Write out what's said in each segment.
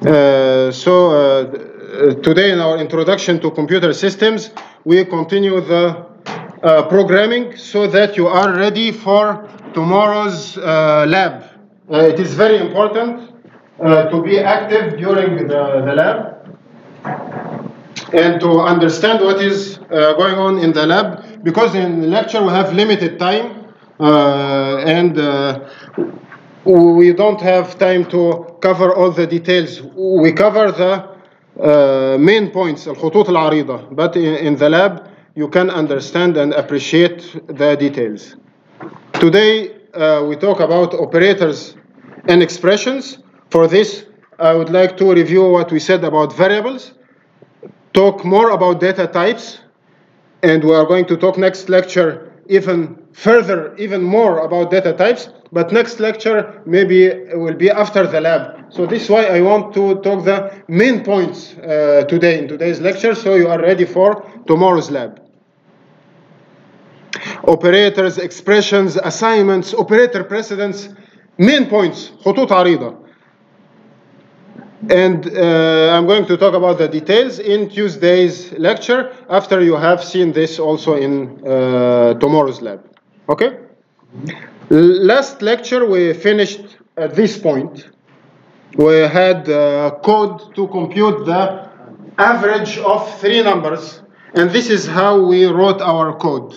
Uh, so uh, today in our introduction to computer systems, we continue the uh, programming so that you are ready for tomorrow's uh, lab. Uh, it is very important uh, to be active during the, the lab and to understand what is uh, going on in the lab because in lecture we have limited time uh, and uh, we don't have time to cover all the details. We cover the uh, main points, الخطوط العريضة, but in, in the lab you can understand and appreciate the details. Today uh, we talk about operators and expressions. For this, I would like to review what we said about variables, talk more about data types, and we are going to talk next lecture even further, even more about data types. But next lecture maybe will be after the lab. So this is why I want to talk the main points uh, today in today's lecture, so you are ready for tomorrow's lab. Operators, expressions, assignments, operator precedence, main points, خطوط عريضة. And uh, I'm going to talk about the details in Tuesday's lecture after you have seen this also in uh, tomorrow's lab. Okay? Last lecture we finished at this point. We had uh, code to compute the average of three numbers, and this is how we wrote our code.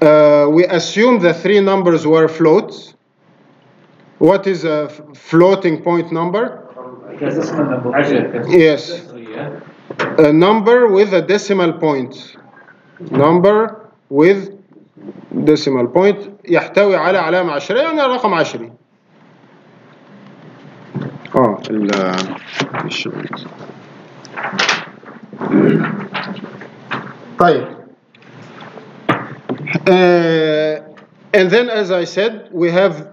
Uh, we assumed the three numbers were floats. What is a floating point number? Yes. A number with a decimal point. Number with decimal point يحتوي على علامة عشرية يعني رقم عشري. اه ال مش- طيب. Uh, and then as I said, we have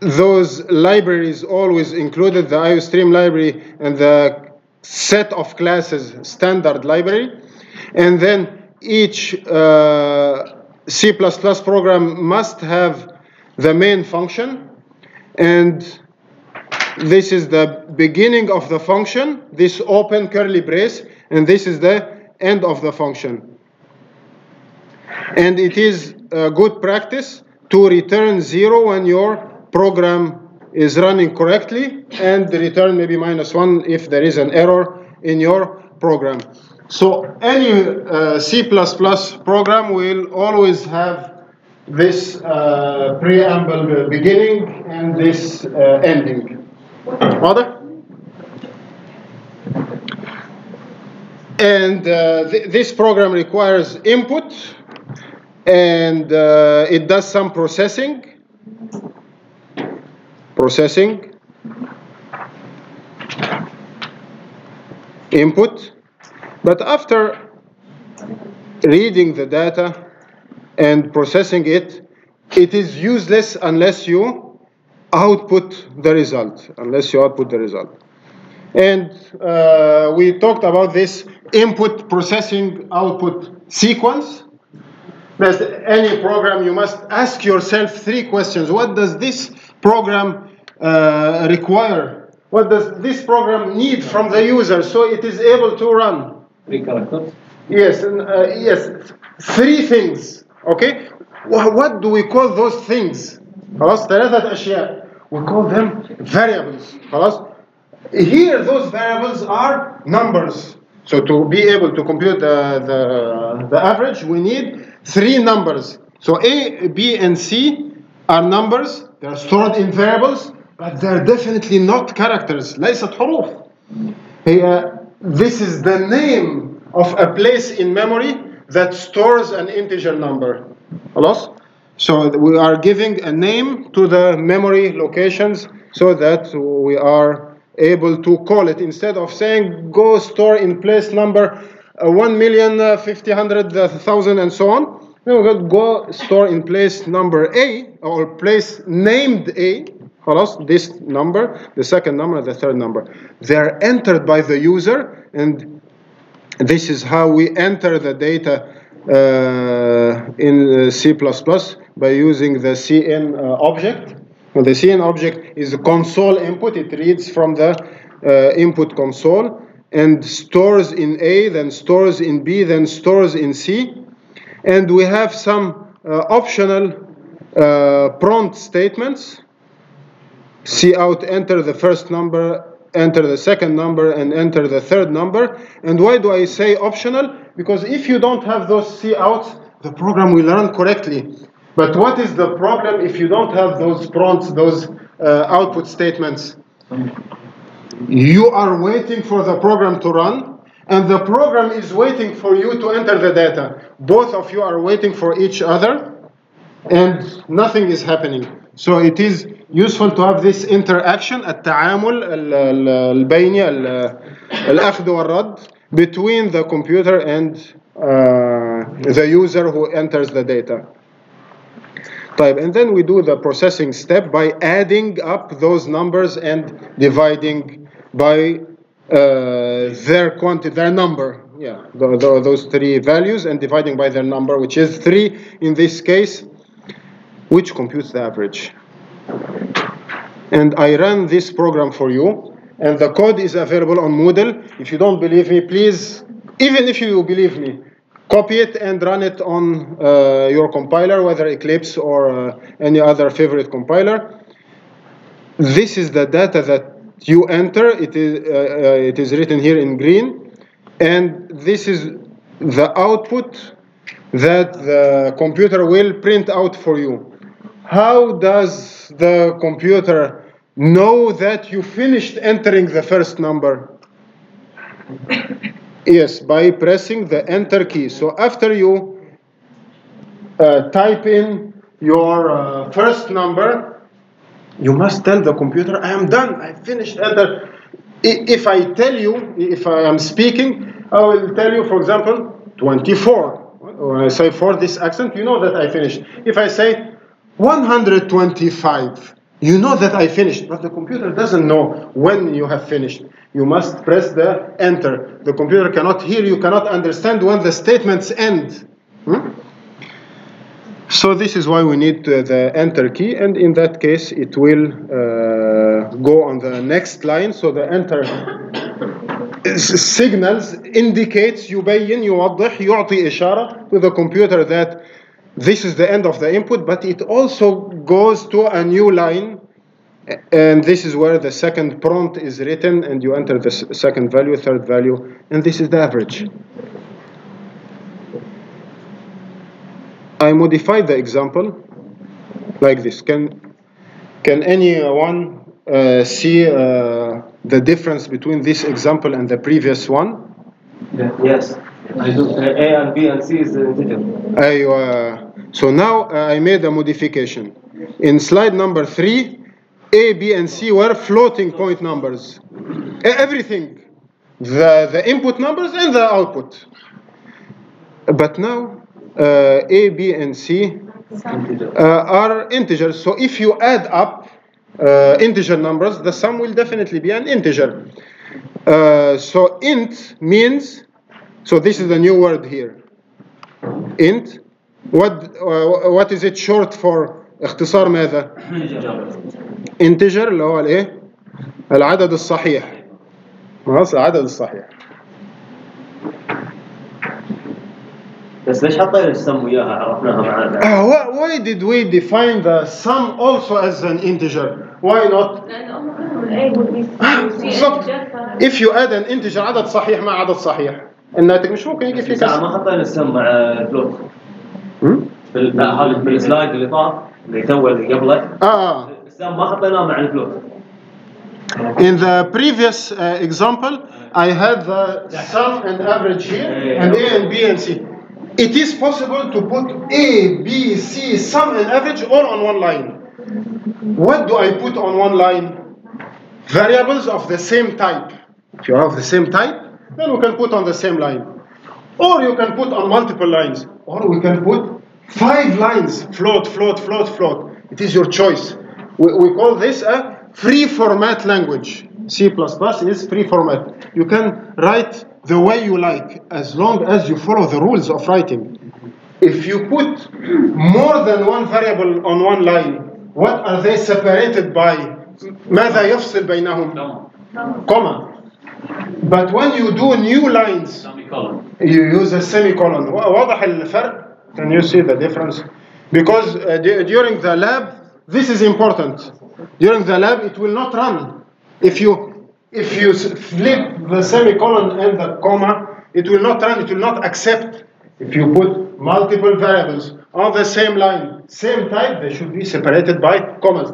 those libraries always included the IOStream library and the set of classes standard library. And then each uh, C++ program must have the main function. And this is the beginning of the function, this open curly brace, and this is the end of the function. And it is a good practice to return zero when your program is running correctly and the return maybe minus one if there is an error in your program. So any uh, C++ program will always have this uh, preamble beginning and this uh, ending. Mother? And uh, th this program requires input and uh, it does some processing Processing. Input. But after reading the data and processing it, it is useless unless you output the result. Unless you output the result. And uh, we talked about this input processing output sequence. As any program, you must ask yourself three questions. What does this program uh, require? What does this program need from the user so it is able to run? Three characters. Yes, and, uh, yes, three things. Okay, Wha- what do we call those things? خلاص ثلاثة أشياء. We call them variables. خلاص. Here, those variables are numbers. So to be able to compute the, the, the average, we need three numbers. So A, B, and C are numbers. They are stored in variables, but they're definitely not characters. ليست حروف. هي this is the name of a place in memory that stores an integer number. خلاص? So we are giving a name to the memory locations so that we are able to call it instead of saying go store in place number uh, 1 million uh, 50 hundred uh, thousand and so on. No, we're going to go store in place number A or place named A. خلاص this number the second number the third number. They are entered by the user and this is how we enter the data uh, in uh, C++ by using the cin uh, object. Well, the cin object is a console input. It reads from the uh, input console and stores in A then stores in B then stores in C. And we have some uh, optional uh, prompt statements. C out, enter the first number, enter the second number, and enter the third number. And why do I say optional? Because if you don't have those couts, the program will run correctly. But what is the problem if you don't have those prompts, those uh, output statements? You are waiting for the program to run, and the program is waiting for you to enter the data. Both of you are waiting for each other, and nothing is happening. So it is useful to have this interaction التعامل ال- ال- البيني ال- الأخذ والرد between the computer and uh, the user who enters the data. طيب, and then we do the processing step by adding up those numbers and dividing by uh, their quantity, their number. Yeah, tho- tho- those three values and dividing by their number, which is three in this case, which computes the average. And I ran this program for you, and the code is available on Moodle. If you don't believe me, please, even if you believe me, copy it and run it on uh, your compiler, whether Eclipse or uh, any other favorite compiler. This is the data that you enter. It is, uh, uh, it is written here in green. And this is the output that the computer will print out for you. How does the computer know that you finished entering the first number? Yes, by pressing the enter key. So after you uh, type in your uh, first number, you must tell the computer, I am done, I finished enter. If I tell you, if I am speaking, I will tell you, for example, 24. When I say for this accent, you know that I finished. If I say 125, you know that I finished, but the computer doesn't know when you have finished. You must press the enter. The computer cannot hear you, cannot understand when the statements end. Hmm? So this is why we need uh, the enter key, and in that case, it will uh, go on the next line. So the enter s- signals indicates يبين يوضح يعطي إشارة to the computer that this is the end of the input, but it also goes to a new line, and this is where the second prompt is written, and you enter the second value, third value, and this is the average. I modified the example like this. Can can anyone uh, see uh, the difference between this example and the previous one? Yes. I do. Uh, A and B and C is the integer. أيوة. So now uh, I made a modification. In slide number three, A, B, and C were floating point numbers. E- Everything, the the input numbers and the output. But now, uh, A, B, and C Integer. uh, are integers. So if you add up uh, integer numbers, the sum will definitely be an integer. Uh, so int means, so this is the new word here. Int, what uh, what is it short for? اختصار ماذا؟ integer اللي هو الايه؟ العدد الصحيح. خلاص العدد الصحيح. بس ليش حطينا السم وياها عرفناها معانا؟ Uh, why, why did we define the sum also as an integer? Why not? لأن هم كلهم ال A وال B C بالضبط. If you add an integer عدد صحيح مع عدد صحيح الناتج مش ممكن يجي فيه ساعة كسر ما حطينا السم مع الفلوت هم؟ بال- لا هذا بالسلايد اللي طاف اللي تو اللي قبله آه السم ما حطيناه مع الفلوت In the previous uh, example, I had the sum and average here, and A and B and C. It is possible to put A, B, C, sum and average all on one line. What do I put on one line? Variables of the same type. If you have the same type, then we can put on the same line. Or you can put on multiple lines. Or we can put five lines, float, float, float, float. It is your choice. We, we call this a free format language. C++ is free format. You can write the way you like as long as you follow the rules of writing. if you put more than one variable on one line, what are they separated by? ماذا يفصل بينهم? Comma. But when you do new lines, you use a semicolon. وا- واضح الفرق? Can you see the difference? Because uh, du- during the lab, this is important. During the lab, it will not run. If you if you s- flip the semicolon and the comma, it will not run. It will not accept. If you put multiple variables on the same line, same type, they should be separated by commas.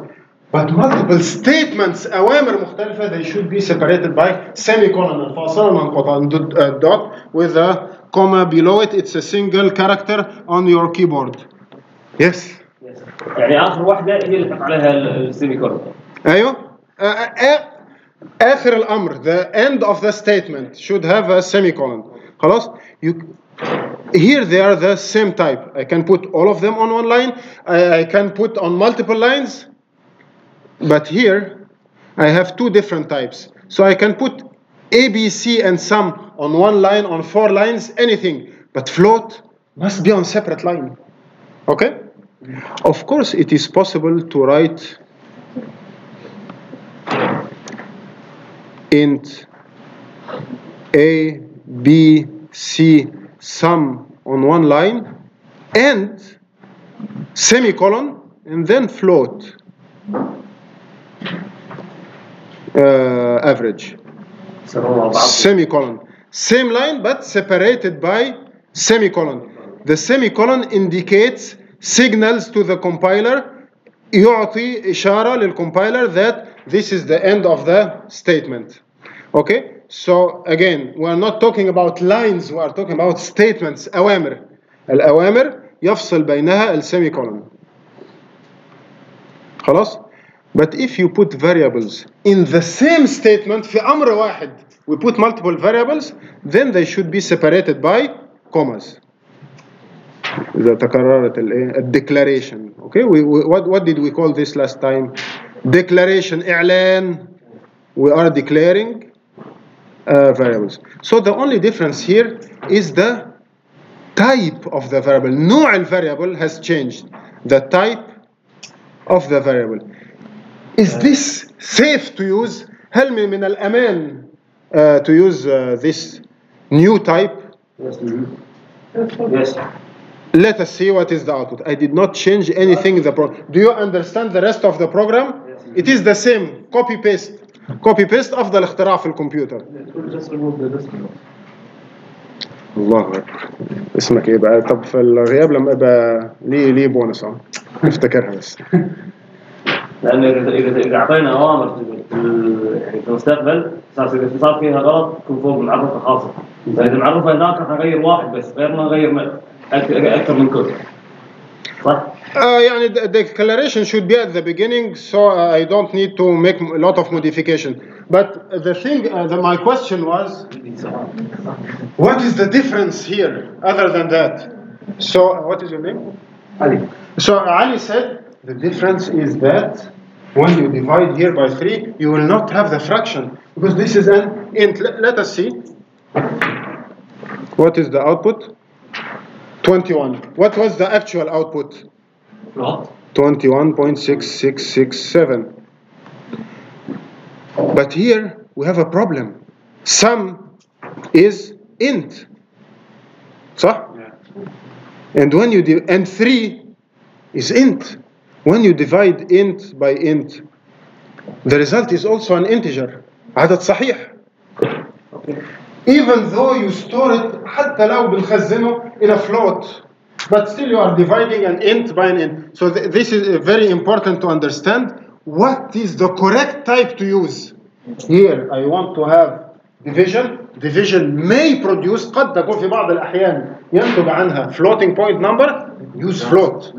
But multiple statements أوامر مختلفة they should be separated by semicolon الفاصلة المنقوطة and dot- uh, dot with a comma below it it's a single character on your keyboard yes يعني اخر واحده هي اللي تحط عليها السيمي كولون أيوه آه، آه، آخر الأمر the end of the statement should have a semicolon خلاص you here they are the same type I can put all of them on one line I, I can put on multiple lines but here I have two different types. So I can put A B C and sum on one line on four lines anything. But float must be on separate line. Okay? Of course it is possible to write int a b c sum on one line and semicolon and then float average semicolon same line but separated by semicolon the semicolon indicates signals to the compiler يعطي إشارة للcompiler that this is the end of the statement okay so again we are not talking about lines we are talking about statements أوامر الأوامر يفصل بينها السيميكولون خلاص but if you put variables in the same statement في أمر واحد we put multiple variables then they should be separated by commas إذا تكررت الايه الديكلاريشن okay we, we, what, what did we call this last time declaration إعلان we are declaring uh, variables so the only difference here is the type of the variable نوع الفاريبل has changed the type of the variable is this safe to use هل من من الأمان uh, to use uh, this new type يس let us see what is the output I did not change anything in the program do you understand the rest of the program it is the same copy paste copy paste أفضل اختراع في الكمبيوتر الله أكبر اسمك ايه بقى طب في الغياب لما ابقى ليه ليه بونص اه افتكرها بس لأن اذا اذا اعطينا اوامر يعني في المستقبل صار اذا صار فيها غلط تكون فوق معرفه خاصه فاذا معرفه هناك راح نغير واحد بس غير ما نغير أك- أكثر من كود صح؟ Uh, يعني the declaration should be at the beginning, so uh, I don't need to make a lot of modification. But the thing, uh, the, my question was, what is the difference here other than that? So, uh, what is your name? علي So Ali said The difference is that when you divide here by 3, you will not have the fraction because this is an int. Let us see. What is the output? 21. What was the actual output? What? 21.6667. But here we have a problem. Sum is int. So. Yeah. And when you do, and 3 is int When you divide int by int, the result is also an integer. عدد صحيح. Even though you store it حتى لو بنخزنه in a float. But still you are dividing an int by an int. So th- this is uh, very important to understand. What is the correct type to use? Here I want to have division. Division may produce قد تكون في بعض الأحيان ينتج عنها floating point number. Use float.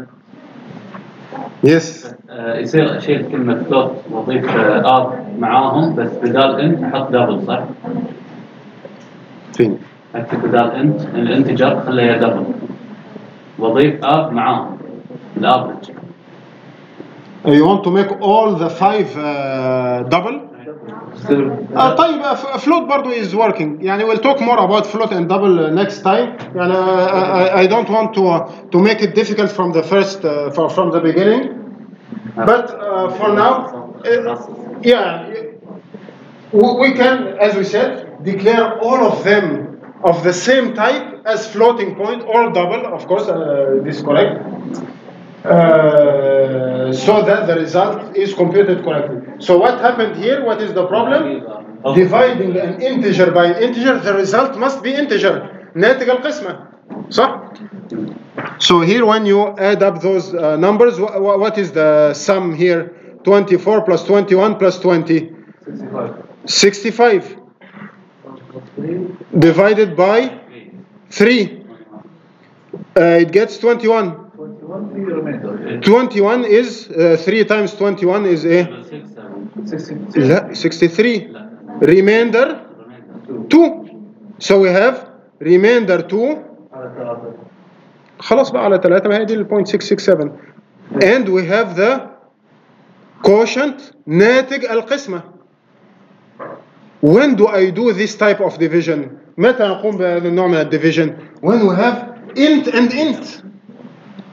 Yes. آه، يصير اشيل كلمه فلوت واضيف آه، اب معاهم بس بدال انت أحط دبل صح؟ فين؟ اكتب بدال انت الانتجر خليها دبل واضيف اب معاهم الافرج Uh, You want to make all the five uh, double? آه طيب آه، ف- float برضو is working يعني we'll talk more about float and double uh, next time يعني uh, I, I don't want to uh, to make it difficult from the first uh, from, from the beginning but uh, for now uh, yeah we we can as we said declare all of them of the same type as floating point or double of course uh, this is correct uh, so that the result is computed correctly. So what happened here? What is the problem? Dividing an integer by an integer, the result must be integer. ناتج القسمة. صح? So here when you add up those uh, numbers, wh- wh- what is the sum here? 24 plus 21 plus 20. 65. Divided by 3. Uh, it gets 21. 21 is uh, 3 times 21 is a لا 63 remainder 2 so we have remainder 2 خلاص بقى على 3 ما هي دي ال 0.667 and we have the quotient ناتج القسمة when do I do this type of division متى نقوم بهذا النوع من الديفيجن when we have int and int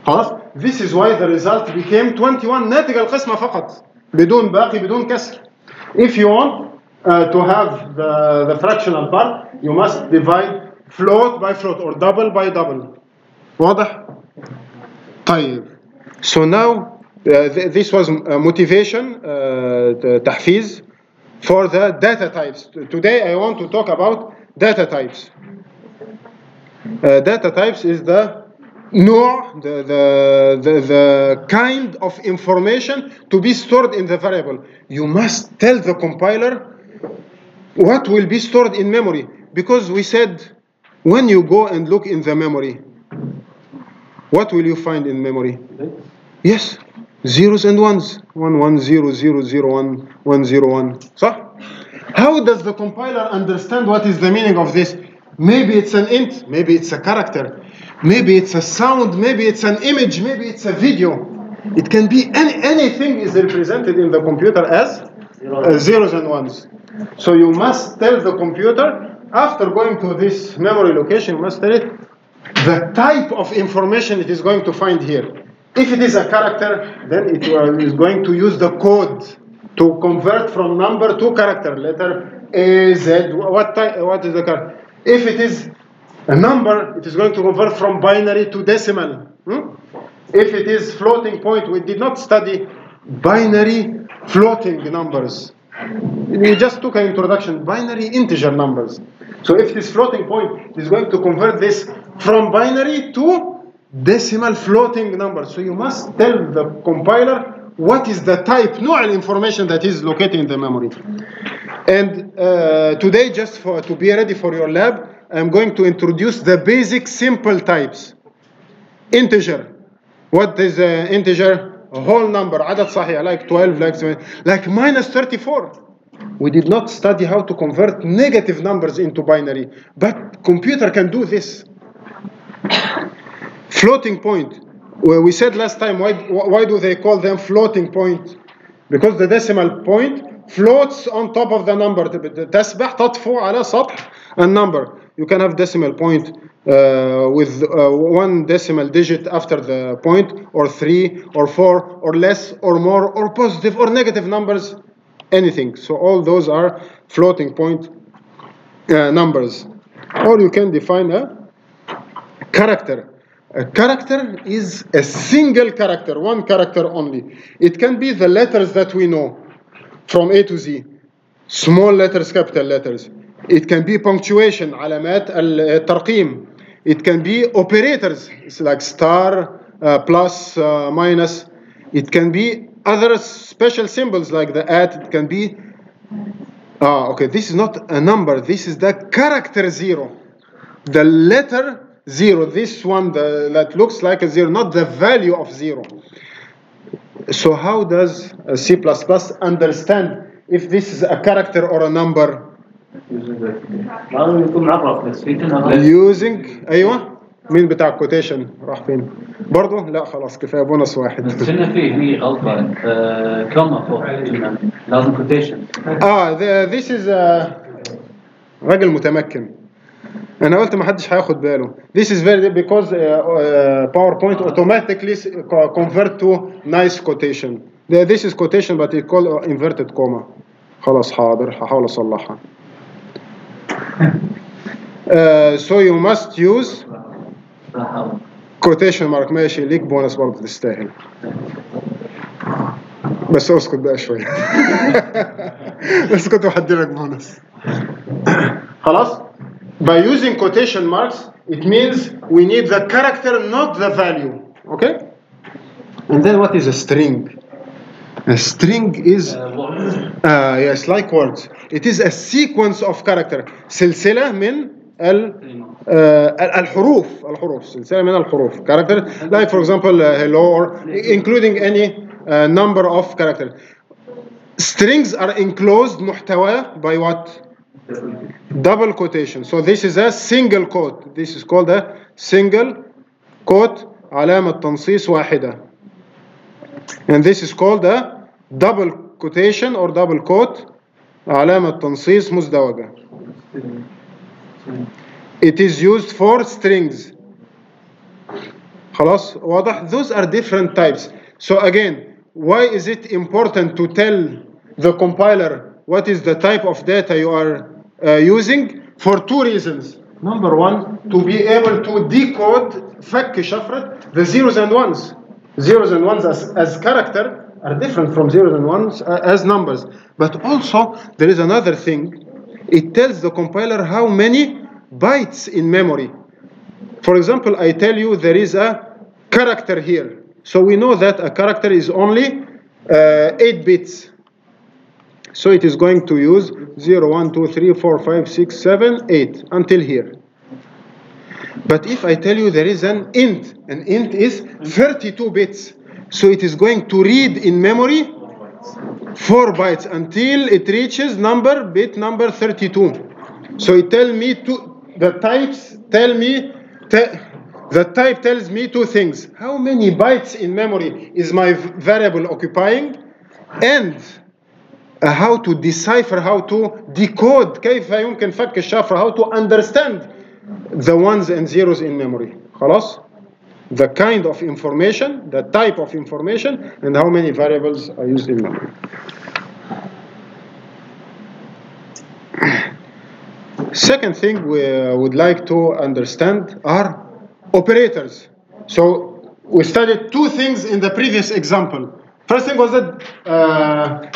خلاص this is why the result became 21 ناتج القسمة فقط بدون باقي بدون كسر if you want uh, to have the, the fractional part you must divide float by float or double by double واضح طيب so now uh, th- this was uh, motivation uh, تحفيز for the data types today I want to talk about data types uh, data types is the nor the, the, the, the, kind of information to be stored in the variable. You must tell the compiler what will be stored in memory because we said when you go and look in the memory, what will you find in memory? Yes, zeros and ones. One, one, zero, zero, zero, one, one, zero, one. So, how does the compiler understand what is the meaning of this? Maybe it's an int, maybe it's a character, maybe it's a sound, maybe it's an image, maybe it's a video. It can be any, anything is represented in the computer as uh, zeros and ones. So you must tell the computer after going to this memory location, you must tell it the type of information it is going to find here. If it is a character, then it is going to use the code to convert from number to character, letter A, Z, what, type, what is the character? If it is a number, it is going to convert from binary to decimal. Hmm? If it is floating point, we did not study binary floating numbers. We just took an introduction, binary integer numbers. So if this floating point is going to convert this from binary to decimal floating number. So you must tell the compiler what is the type, no information that is located in the memory. And uh, today, just for, to be ready for your lab, I'm going to introduce the basic simple types. Integer. What is uh, integer? A whole number, عدد صحيح, like 12, like, seven- like minus 34. We did not study how to convert negative numbers into binary, but computer can do this. Floating point. Well, we said last time, why, why do they call them floating point? Because the decimal point floats on top of the number. تسبح تطفو على سطح a number. You can have decimal point uh, with uh, one decimal digit after the point, or three, or four, or less, or more, or positive, or negative numbers, anything. So all those are floating point uh, numbers. Or you can define a character. A character is a single character, one character only. It can be the letters that we know from A to Z. Small letters, capital letters. It can be punctuation, علامات الترقيم. It can be operators, it's like star, uh, plus, uh, minus. It can be other special symbols like the at. It can be Ah, okay, this is not a number, this is the character zero. The letter zero, this one the, that looks like a zero, not the value of zero. So how does C++ understand if this is a character or a number? Using, أيوة, مين بتاع الكوتيشن راح فين برضه لا خلاص كفاية بونص واحد كنا فيه هني غلطه كوما فوق. لازم كوتيشن آه this is a راجل متمكن أنا قلت ما حدش هياخد باله this is very because uh, uh, PowerPoint automatically convert to nice quotation this is quotation but it called uh, inverted comma خلاص حاضر هحاول اصلحها uh, so you must use quotation mark ماشي ليك بونص برضه تستاهل بس اسكت بقى شوية اسكت وهدي لك بونص خلاص by using quotation marks it means we need the character not the value okay and then what is a string a string is uh, yes like words it is a sequence of character سلسلة من ال uh, الحروف الحروف سلسلة من الحروف character like for example uh, hello or including any uh, number of characters strings are enclosed محتوى by what double quotation so this is a single quote this is called a single quote علامة تنصيص واحدة and this is called a double quotation or double quote علامة تنصيص مزدوجة it is used for strings خلاص واضح those are different types so again why is it important to tell the compiler what is the type of data you are uh, using for two reasons number one to be able to decode فك شفرة the zeros and ones zeros and ones as, as character are different from zeros and ones uh, as numbers but also there is another thing it tells the compiler how many bytes in memory for example, I tell you there is a character here. So we know that a character is only uh, 8 bits. So it is going to use 0, 1, 2, 3, 4, 5, 6, 7, 8 until here. But if I tell you there is an int, an int is 32 bits. So it is going to read in memory 4 bytes until it reaches number bit number 32. So it tell me two, the types tell me te- the type tells me two things. How many bytes in memory is my variable occupying and how to decipher how to decode كيف يمكن فك الشفرة how to understand the ones and zeros in memory خلاص the kind of information the type of information and how many variables are used in memory Second thing we uh, would like to understand are operators. So we studied two things in the previous example. First thing was that uh,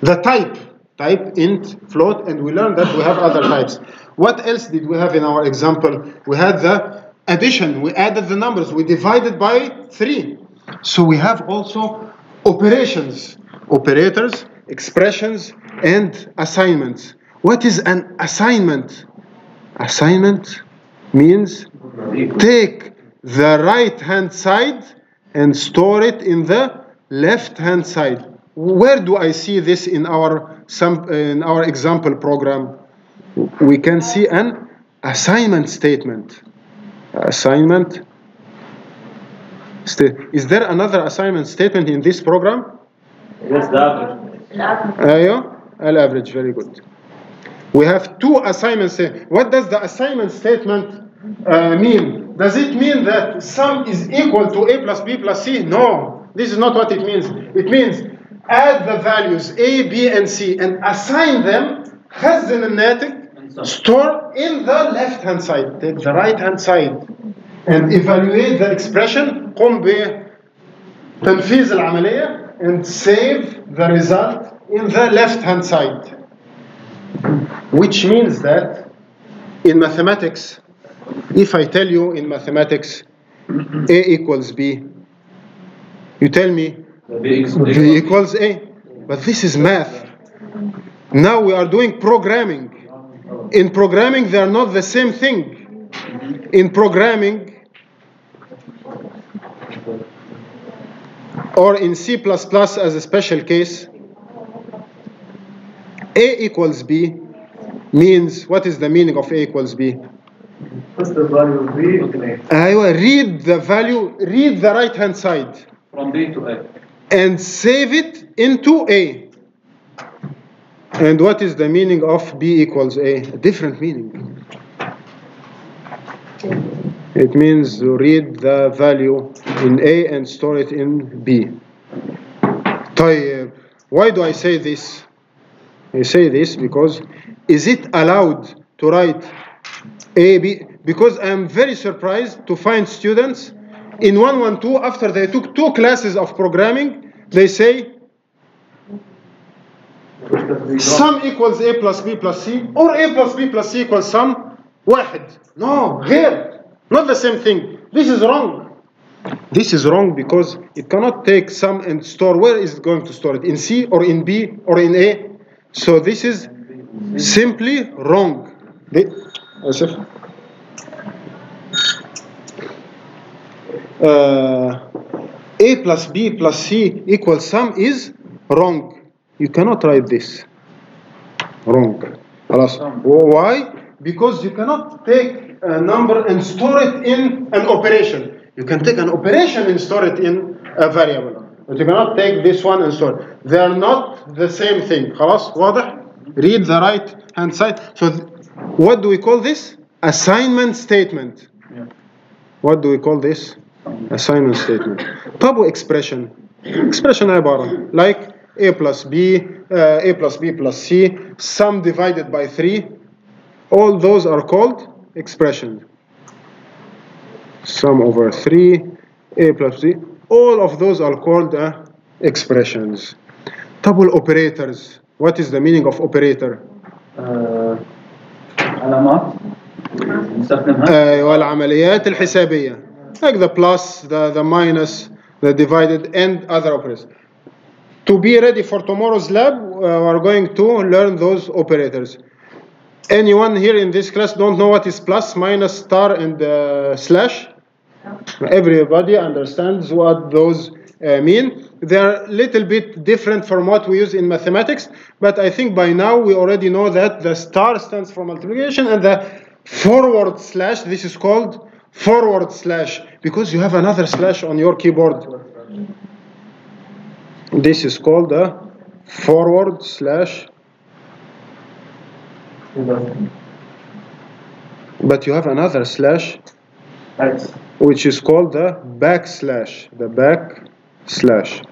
the type, type, int, float, and we learned that we have other types. What else did we have in our example? We had the addition, we added the numbers, we divided by three. So we have also operations, operators, expressions, and assignments. What is an assignment? Assignment means take the right hand side and store it in the left hand side where do I see this in our some in our example program? We can see an assignment statement. Assignment. Is there another assignment statement in this program? Yes, the average. Al average, very good. We have two assignments. What does the assignment statement uh, mean? Does it mean that sum is equal to a plus b plus c? No, this is not what it means. It means add the values a b and c and assign them خزن الناتج store in the left hand side take the right hand side and evaluate the expression قم بتنفيذ العملية and save the result in the left hand side which means that in mathematics if I tell you in mathematics A equals B you tell me B, equals A. But this is math. Now we are doing programming. In programming, they are not the same thing. In programming, or in C++ as a special case, A equals B means, what is the meaning of A equals B? What's the value B, okay. I will read the value, read the right hand side. From B to A and save it into A. And what is the meaning of B equals A? A different meaning. It means to read the value in A and store it in B. طيب, why do I say this? I say this because is it allowed to write A, B? Because I'm very surprised to find students in 112 after they took two classes of programming, they say sum equals A plus B plus C or A plus B plus C equals sum واحد. No, غير. Not the same thing. This is wrong. This is wrong because it cannot take sum and store. Where is it going to store it? In C or in B or in A? So this is simply wrong. The- A plus B plus C equals sum is wrong. You cannot write this. Wrong. خلاص. Why? Because you cannot take a number and store it in an operation. You can take an operation and store it in a variable. But you cannot take this one and store it. They are not the same thing. خلاص واضح? Read the right hand side. So th- what do we call this? Assignment statement. What do we call this? Assignment statement. طب expression. Expression عبارة like A plus B, uh, A plus B plus C, sum divided by 3. All those are called expression. Sum over 3, A plus B. All of those are called uh, expressions. طب operators. What is the meaning of operator? آه، علامات نستخدمها ايوه العمليات الحسابيه like the plus the the minus the divided and other operators. To be ready for tomorrow's lab uh, we're going to learn those operators. Anyone here in this class don't know what is plus minus star and uh, slash? Everybody understands what those uh, mean. They're a little bit different from what we use in mathematics but i think by now we already know that the star stands for multiplication and the forward slash this is called forward slash because you have another slash on your keyboard this is called a forward slash but you have another slash which is called the backslash. The backslash.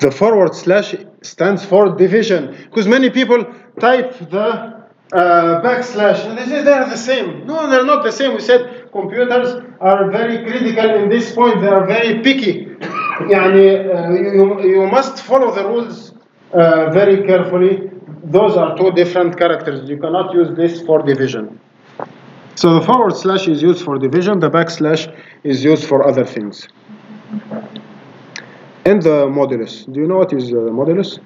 The forward slash stands for division because many people type the uh, backslash and they say they are the same. No, they're not the same. We said computers are very critical in this point. They are very picky. يعني, uh, you, you must follow the rules uh, very carefully. Those are two different characters. You cannot use this for division. So the forward slash is used for division, the backslash is used for other things. And the modulus. Do you know what is the modulus?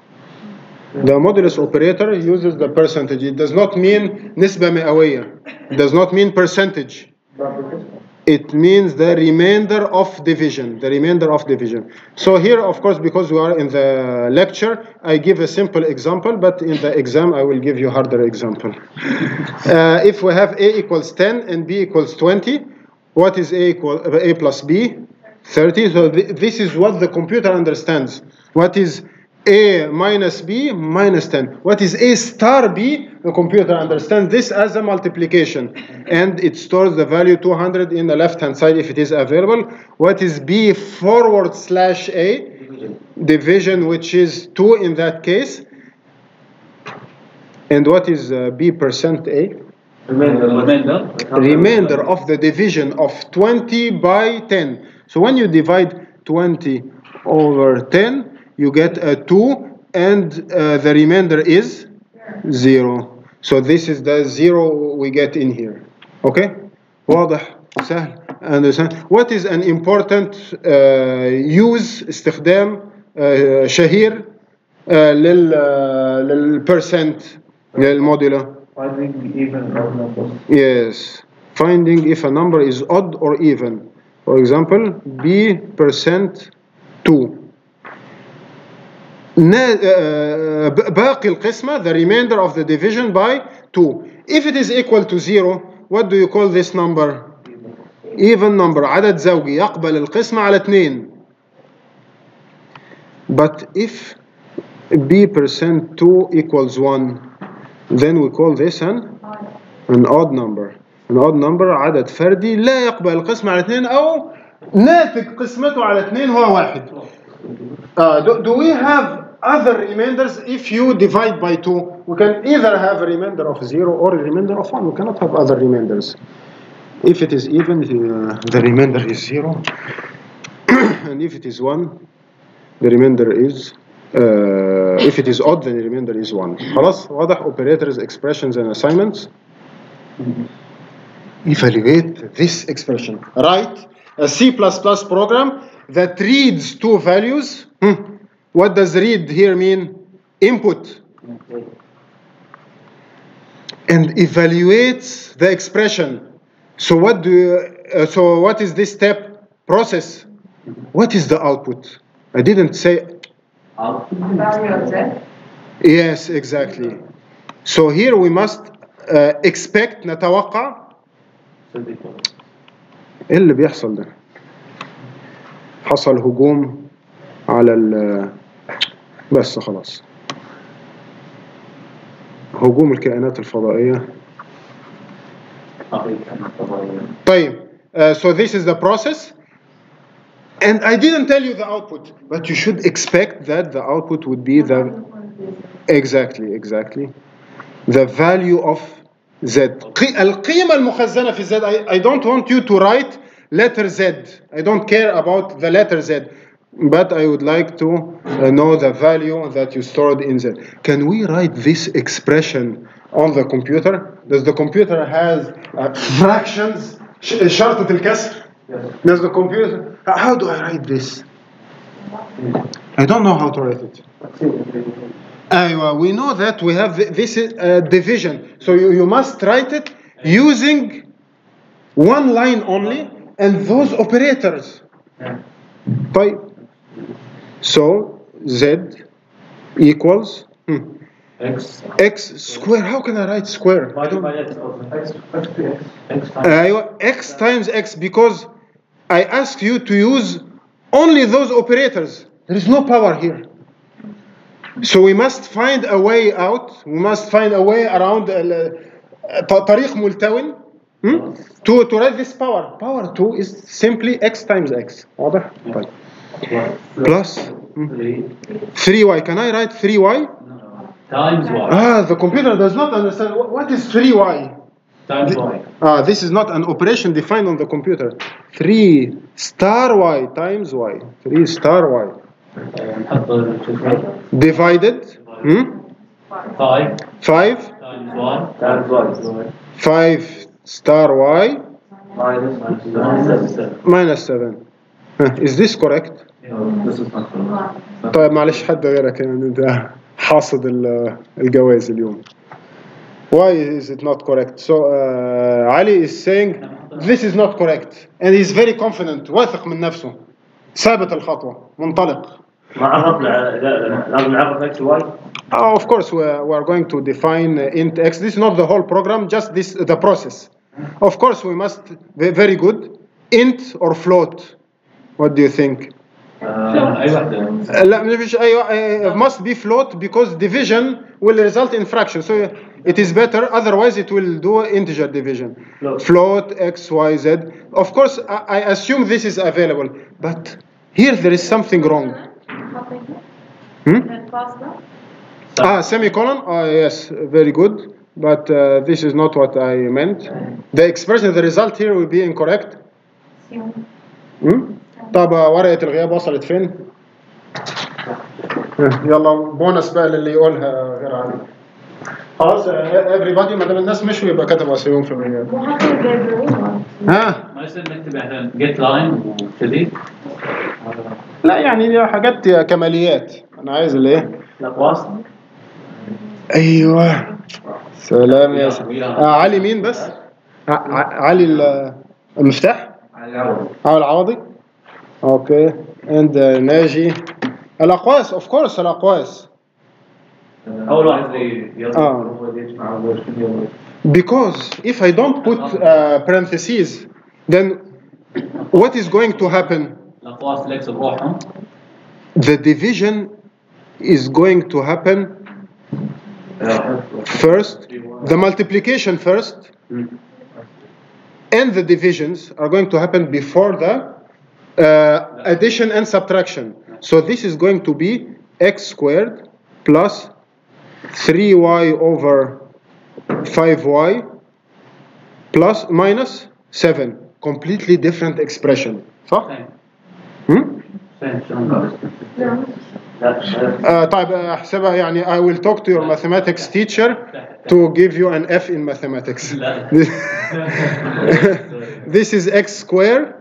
The modulus operator uses the percentage. It does not mean نسبة مئوية. It does not mean percentage. It means the remainder of division. The remainder of division. So here, of course, because we are in the lecture, I give a simple example, but in the exam, I will give you harder example. Uh, if we have a equals 10 and b equals 20, what is a equal uh, a plus b? 30. So th- this is what the computer understands. What is a minus b minus 10? What is a star b? The computer understands this as a multiplication, and it stores the value 200 in the left-hand side if it is available. What is b forward slash a? Division, which is 2 in that case. And what is uh, b percent a? remainder remainder of the division of 20 by 10. So when you divide 20 over 10, you get a 2 and uh, the remainder is 0. So this is the 0 we get in here. Okay? واضح سهل understand what is an important uh, use استخدام uh, شهير uh, لل uh, للpercent للموديلا Finding even odd numbers. Yes, finding if a number is odd or even. For example, b percent 2. نا- uh, ب- باقي القسمة the remainder of the division by 2 if it is equal to 0 what do you call this number even number عدد زوجي يقبل القسمة على 2 but if b percent 2 equals 1 then we call this an an odd number an odd number عدد فردي لا يقبل القسمة على 2 أو ناتج قسمته على 2 هو واحد uh, do, do we have other remainders if you divide by 2 we can either have a remainder of 0 or a remainder of 1 we cannot have other remainders if it is even uh, the remainder is 0 and if it is 1 the remainder is uh, if it is odd then the remainder is 1 خلاص واضح operators expressions and assignments evaluate this expression write a C++ program that reads two values Hmm. what does read here mean input and evaluates the expression so what do you, uh, so what is this step process what is the output i didn't say Value of Z. yes exactly so here we must uh, expect نتوقع ايه اللي بيحصل ده حصل هجوم على ال بس خلاص هجوم الكائنات الفضائية طيب uh, so this is the process and I didn't tell you the output but you should expect that the output would be the exactly exactly the value of Z قي- القيمة المخزنة في Z I, I don't want you to write letter Z I don't care about the letter Z but I would like to uh, know the value that you stored in Z can we write this expression on the computer does the computer has uh, fractions ش- شرطة الكسر does the computer how do I write this I don't know how to write it أيوة we know that we have th- this is uh, division so you, you must write it using one line only and those operators طيب so Z equals hmm, X x square how can I write square I don't X X أيوة x times x because I asked you to use only those operators there is no power here so we must find a way out we must find a way around ال- ط- طريق ملتوي hmm? to to write this power power 2 is simply x times x واضح طيب plus 3y. Can I write 3y? No. Times y. Ah, the computer does not understand. What is 3y? Times the, y. Ah, this is not an operation defined on the computer. 3 star y times y. 3 star y. Divided. Hmm? 5. 5. Times 1. Times 1. 5 star y. Minus, minus 7. Minus 7. Huh. Is this correct? طيب معلش حد غيرك يعني انت حاصد ال- الجواز اليوم. Why is it not correct? So uh, Ali is saying this is not correct and he's very confident واثق من نفسه ثابت الخطوة منطلق. Oh, of course, we're, we're going to define uh, int x. This is not the whole program, just this the process. Of course, we must ve- very good int or float. What do you think? آه، أي واحدة Uh, لا مش أيوة uh, must be float because division will result in fraction. So it is better. Otherwise, it will do integer division. Float. Float x y z. Of course, I, I assume this is available, but here there is something wrong. Hmm? Ah, semicolon? Ah, yes, very good. But uh, this is not what I meant. The expression, the result here will be incorrect. Hmm? طب آه، ورقة الغياب وصلت فين؟ آه، يلا بونس بقى للي يقولها غير علي. خلاص آه، everybody ما دام الناس مشوا يبقى كتبوا اساميهم في الغياب. ها؟ ما يصير نكتب إحنا جيت لاين وكذي لا يعني دي حاجات كماليات. أنا عايز؟ الاقواس أيوه سلام يا سلام. آه علي مين بس ع- ع- علي ال- المفتاح علي العوضي أوكي اند ناجي الاقواس اوف كورس الاقواس اول واحد اللي آه. هو اللي يجمع أول شيء. Because if I don't put uh, parentheses, then what is going to happen? الاقواس الاكس بروحهم The division is going to happen first, the multiplication first, and the divisions are going to happen before the uh, addition and subtraction. So this is going to be x squared plus 3y over 5y plus minus 7. Completely different expression. صح؟ فين Hmm? فين شلون قال لا لا آه طيب آه، احسبها يعني I will talk to your mathematics teacher to give you an F in mathematics. لا this is x square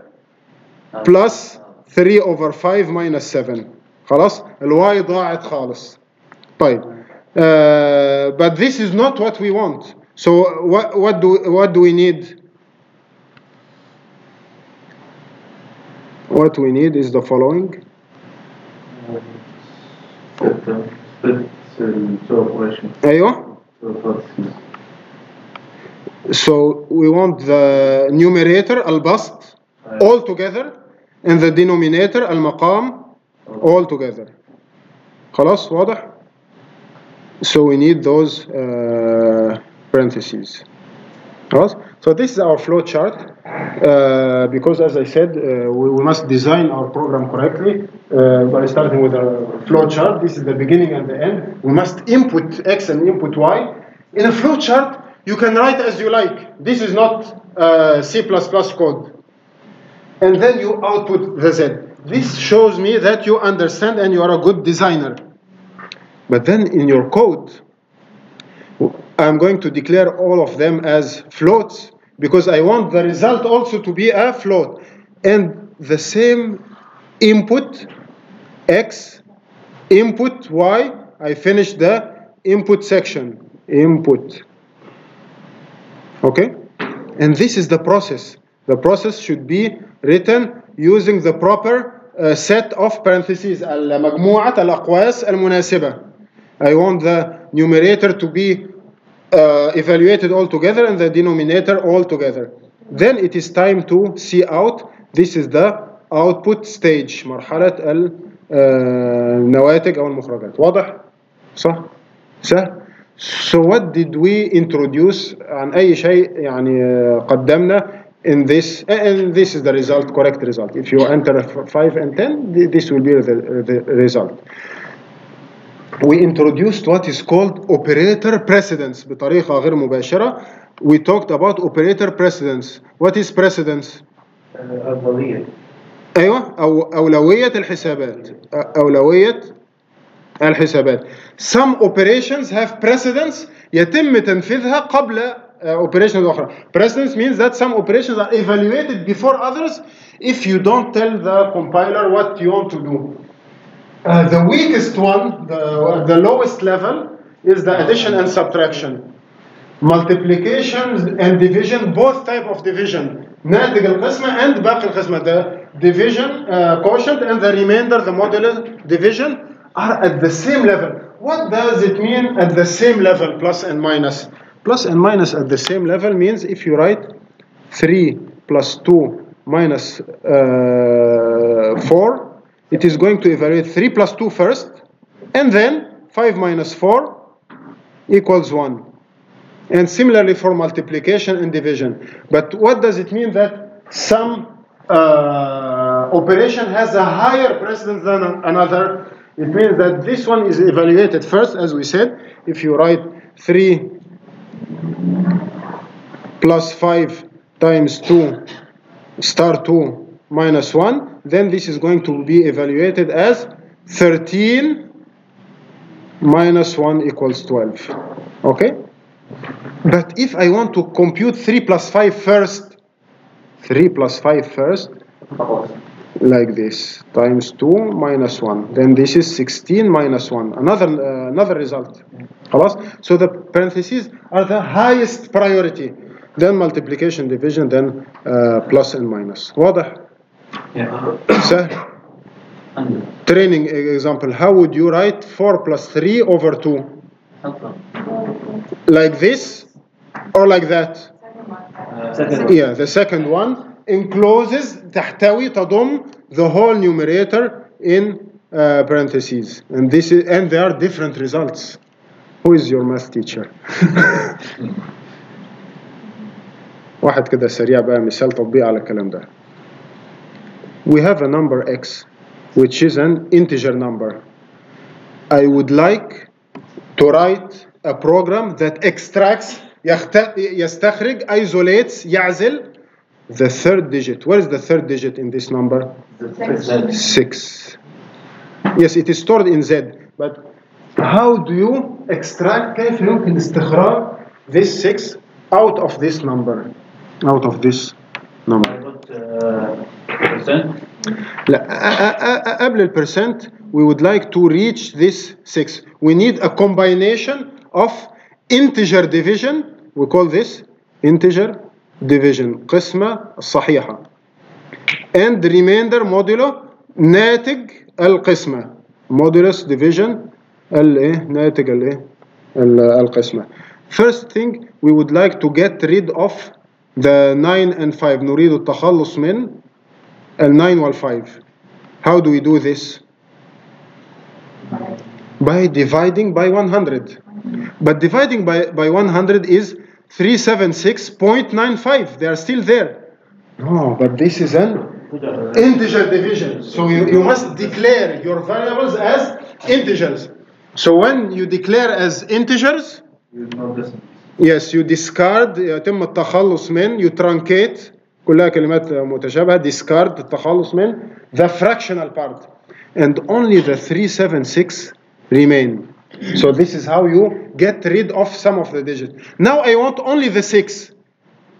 plus 3 over 5 minus 7 خلاص الواي ضاعت خالص طيب uh, but this is not what we want so what, what do what do we need what we need is the following ايوه so we want the numerator البسط all together and the denominator المقام all together خلاص واضح so we need those uh, parentheses خلاص so this is our flow chart uh, because as I said uh, we, we must design our program correctly uh, by starting with a flow chart this is the beginning and the end we must input x and input y in a flow chart you can write as you like this is not uh, C++ code and then you output the Z. This shows me that you understand and you are a good designer. But then in your code, I'm going to declare all of them as floats because I want the result also to be a float. And the same input x, input y, I finish the input section. Input. Okay? And this is the process. The process should be written using the proper uh, set of parentheses مجموعة الأقواس المناسبة I want the numerator to be uh, evaluated all together and the denominator all together. Then it is time to cout. This is the output stage. مرحلة النواتج أو المخرجات واضح؟ صح؟ صح؟ So what did we introduce? عن أي شيء يعني قدمنا in this and this is the result correct result if you enter 5 and 10 th- this will be the, the result we introduced what is called operator precedence بطريقة غير مباشرة we talked about operator precedence what is precedence أفضلية ايوه او اولويه الحسابات أ- اولويه الحسابات some operations have precedence يتم تنفيذها قبل uh, operations اخرى precedence means that some operations are evaluated before others if you don't tell the compiler what you want to do Uh, the weakest one the, the lowest level is the addition and subtraction multiplication and division both type of division ناتج القسمة and باقي القسمة the division uh, quotient and the remainder the modular division are at the same level what does it mean at the same level plus and minus Plus and minus at the same level means if you write 3 plus 2 minus uh, 4 it is going to evaluate 3 plus 2 first and then 5 minus 4 equals 1 and similarly for multiplication and division. But what does it mean that some uh, operation has a higher precedence than another? It means that this one is evaluated first, as we said. If you write 3 plus 5 times 2 star 2 minus 1, then this is going to be evaluated as 13 minus 1 equals 12. Okay? But if I want to compute 3 plus 5 first, 3 plus 5 first, like this, times 2 minus 1, then this is 16 minus 1, another, uh, another result. خلاص? So the parentheses are the highest priority. Then multiplication, division, then uh, plus and minus. واضح؟ سهل؟ عندنا Training example, how would you write 4 plus 3 over 2? حطها like this or like that Second. yeah the second one encloses تحتوي تضم the whole numerator in uh, parentheses and this is and there are different results who is your math teacher واحد كده سريع بقى مثال تطبيق على الكلام ده we have a number x which is an integer number I would like to write a program that extracts يخت... يستخرج isolates يعزل the third digit where is the third digit in this number 6 yes it is stored in z but how do you extract كيف يمكن استخراج this 6 out of this number out of this number But, uh, percent لا أ- أ- أ- قبل البرسنت we would like to reach this 6 we need a combination of integer division we call this integer division قسمة الصحيحة and remainder modulo ناتج القسمة modulus division الايه ناتج الايه ال- القسمة first thing we would like to get rid of the 9 and 5 نريد التخلص من ال 9 وال 5 how do we do this by dividing by 100 but dividing by, by 100 is 376.95 they are still there no but this is an integer division so you, you must declare your variables as integers so when you declare as integers Yes, you discard يتم التخلص من you truncate كلها كلمات متشابهة discard التخلص من the fractional part and only the 376 remain. So this is how you get rid of some of the digits. Now I want only the 6.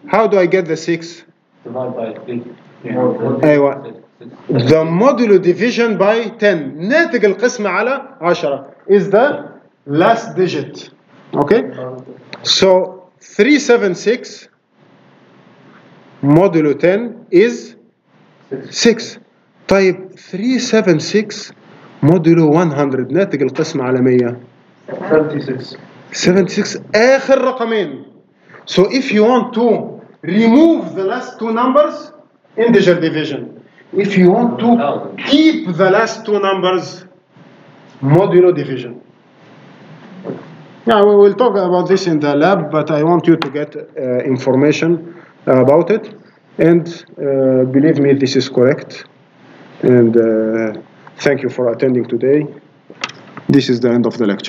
How do I get the 6? divide by three. أيوة. The modulo division by 10 ناتج القسمة على 10 is the last digit. Okay? So 376 modulo 10 is 6 طيب 376 modulo 100 ناتج القسمة على 100 36 76 آخر رقمين So if you want to remove the last two numbers integer division if you want to keep the last two numbers modulo division Yeah, we will talk about this in the lab, but I want you to get uh, information about it. And uh, believe me, this is correct. And uh, thank you for attending today. This is the end of the lecture.